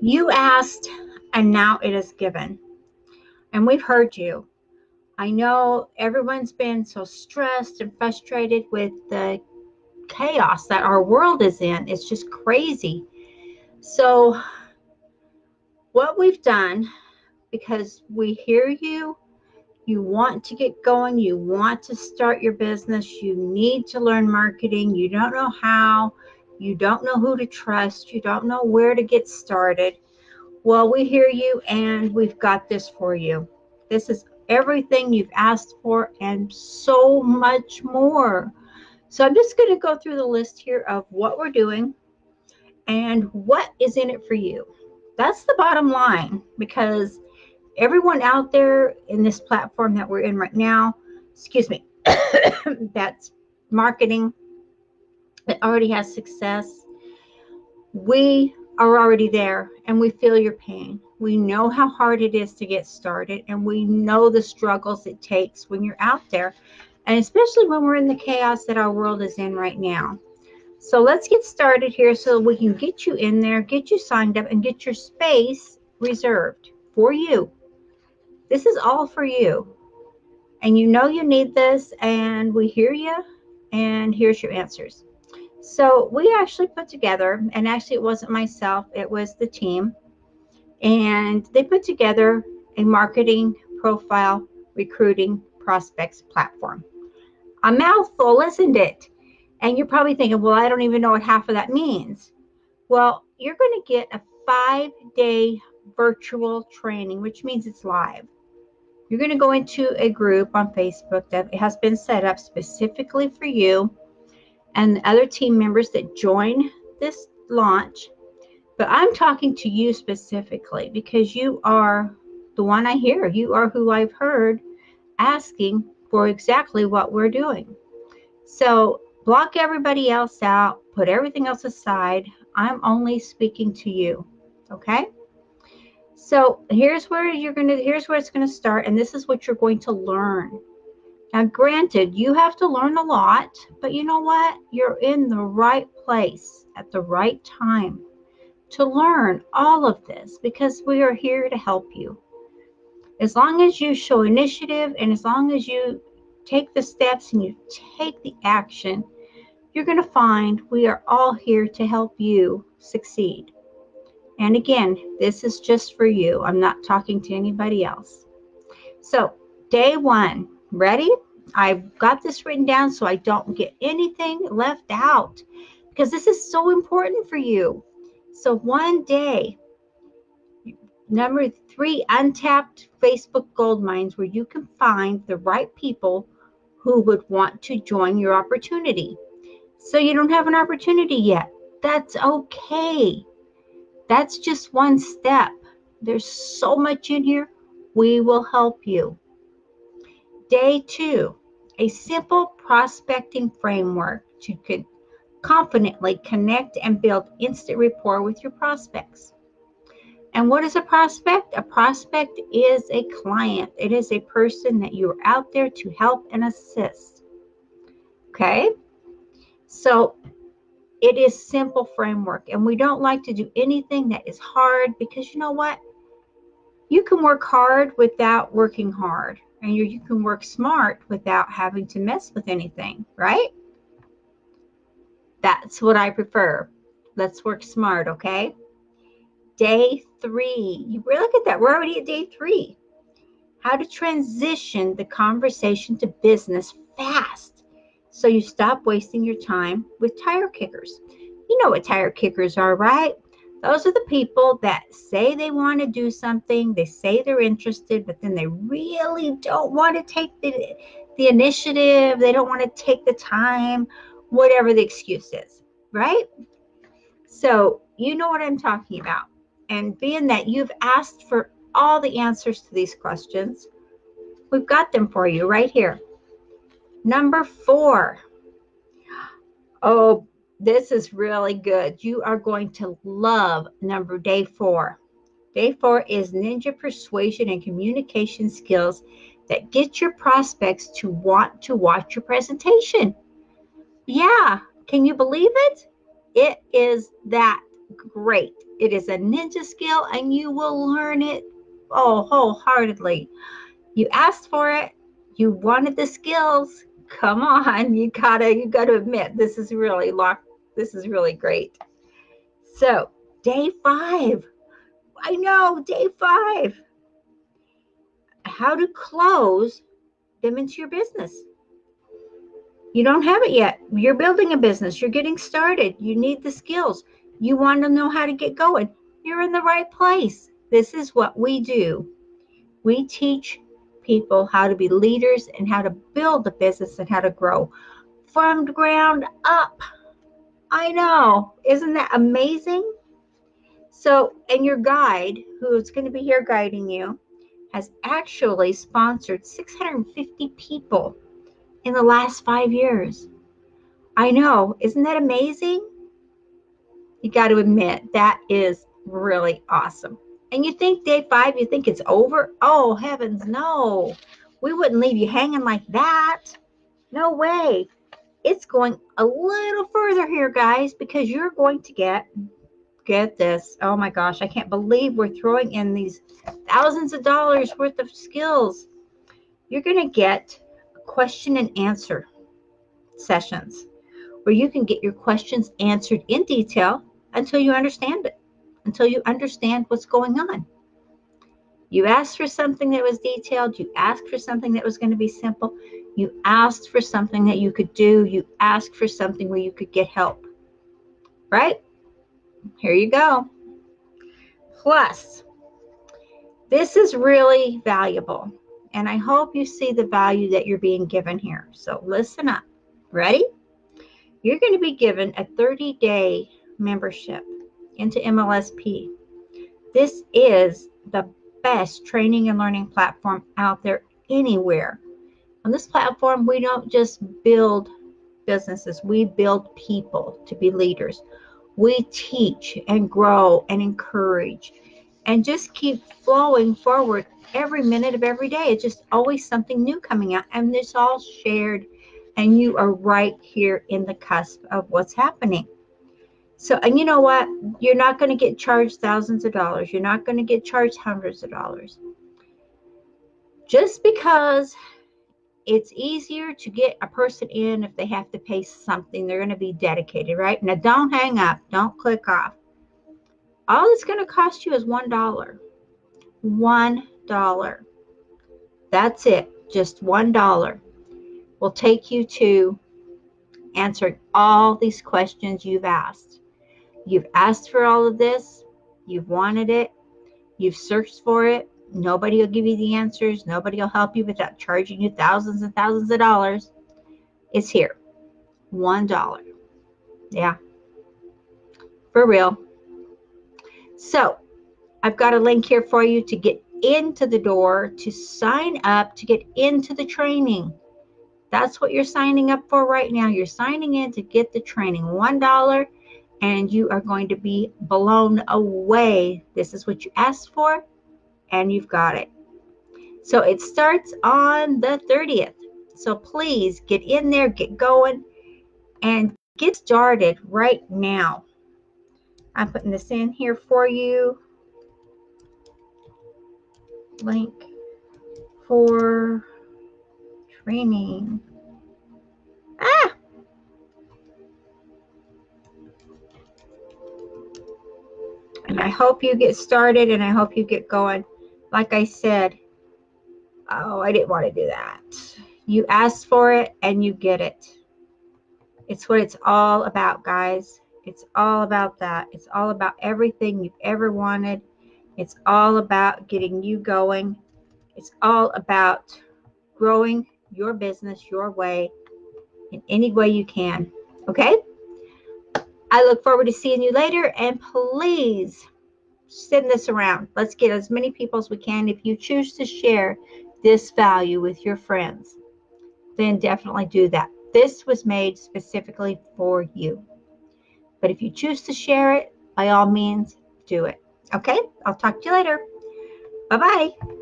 You asked, and now it is given. And we've heard you. I know everyone's been so stressed and frustrated with the chaos that our world is in. It's just crazy. So, what we've done, because we hear you, you want to get going, you want to start your business, you need to learn marketing, you don't know how, you don't know who to trust, you don't know where to get started. Well, we hear you and we've got this for you. This is everything you've asked for and so much more. So I'm just going to go through the list here of what we're doing and what is in it for you. That's the bottom line because everyone out there in this platform that we're in right now, excuse me, that's marketing that already has success. We are already there and we feel your pain. We know how hard it is to get started and we know the struggles it takes when you're out there, and especially when we're in the chaos that our world is in right now. So let's get started here so we can get you in there, get you signed up, and get your space reserved for you. This is all for you. And you know you need this, and we hear you, and here's your answers. So we actually put together, and actually it wasn't myself, it was the team, and they put together a marketing profile recruiting prospects platform. A mouthful, isn't it? And you're probably thinking, well, I don't even know what half of that means. Well, you're going to get a five day virtual training, which means it's live. You're going to go into a group on Facebook that has been set up specifically for you and other team members that join this launch. But I'm talking to you specifically because you are the one I hear. You are who I've heard asking for exactly what we're doing. So block everybody else out, put everything else aside. I'm only speaking to you. Okay? So here's where you're going to, here's where it's going to start. And this is what you're going to learn. Now, granted, you have to learn a lot, but you know what? You're in the right place at the right time to learn all of this because we are here to help you. As long as you show initiative and as long as you take the steps and you take the action, you're going to find we are all here to help you succeed. And again, this is just for you. I'm not talking to anybody else. So, day one, ready? I've got this written down so I don't get anything left out because this is so important for you. So, one day, number three, untapped Facebook gold mines where you can find the right people who would want to join your opportunity. So, you don't have an opportunity yet. That's okay. That's just one step. There's so much in here. We will help you. Day two, a simple prospecting framework to confidently connect and build instant rapport with your prospects. And what is a prospect? A prospect is a client, it is a person that you're out there to help and assist. Okay? So it is simple framework and we don't like to do anything that is hard because you know what? You can work hard without working hard and you, you can work smart without having to mess with anything, right? That's what I prefer. Let's work smart, okay? Day three. You look at that. We're already at day three. How to transition the conversation to business fast so you stop wasting your time with tire kickers. You know what tire kickers are, right? Those are the people that say they want to do something, they say they're interested, but then they really don't want to take the, the initiative, they don't want to take the time, whatever the excuse is, right? So, you know what I'm talking about. And being that you've asked for all the answers to these questions, we've got them for you right here. Number four. Oh, this is really good. You are going to love number day four. Day four is ninja persuasion and communication skills that get your prospects to want to watch your presentation. Yeah, can you believe it? It is that great. It is a ninja skill and you will learn it oh wholeheartedly. You asked for it, you wanted the skills. Come on, you gotta you gotta admit this is really lock this is really great. So day five. I know, day five. How to close them into your business. You don't have it yet. You're building a business. You're getting started. You need the skills. You want to know how to get going. You're in the right place. This is what we do. We teach people how to be leaders and how to build a business and how to grow from the ground up. I know. Isn't that amazing? So, and your guide, who's going to be here guiding you, has actually sponsored 650 people in the last five years. I know. Isn't that amazing? You got to admit, that is really awesome. And you think day five, you think it's over? Oh, heavens, no. We wouldn't leave you hanging like that. No way. It's going a little further here, guys, because you're going to get, get this. Oh my gosh, I can't believe we're throwing in these thousands of dollars worth of skills. You're going to get question and answer sessions where you can get your questions answered in detail until you understand it, until you understand what's going on. You asked for something that was detailed, you asked for something that was going to be simple, you asked for something that you could do, you asked for something where you could get help. Right? Here you go. Plus, this is really valuable. And I hope you see the value that you're being given here. So listen up. Ready? You're going to be given a 30 day membership into MLSP. This is the best training and learning platform out there anywhere. On this platform, we don't just build businesses, we build people to be leaders. We teach and grow and encourage and just keep flowing forward every minute of every day. It's just always something new coming out, and it's all shared, and you are right here in the cusp of what's happening. So, and you know what? You're not going to get charged thousands of dollars. You're not going to get charged hundreds of dollars. Just because it's easier to get a person in if they have to pay something, they're going to be dedicated, right? Now, don't hang up. Don't click off. All it's going to cost you is $1. $1. That's it. Just $1 will take you to answering all these questions you've asked. You've asked for all of this, you've wanted it, you've searched for it. Nobody will give you the answers, nobody will help you without charging you thousands and thousands of dollars. It's here. $1. Yeah. For real. So, I've got a link here for you to get into the door, to sign up, to get into the training. That's what you're signing up for right now. You're signing in to get the training. $1 and you are going to be blown away. This is what you asked for and you've got it. So it starts on the 30th. So please get in there, get going, and get started right now. I'm putting this in here for you link for training. Ah! And I hope you get started and I hope you get going. Like I said, oh, I didn't want to do that. You asked for it and you get it. It's what it's all about, guys. It's all about that. It's all about everything you've ever wanted it's all about getting you going. It's all about growing your business your way in any way you can. Okay? I look forward to seeing you later and please send this around. Let's get as many people as we can. If you choose to share this value with your friends, then definitely do that. This was made specifically for you. But if you choose to share it, by all means, do it. Okay, I'll talk to you later. Bye bye.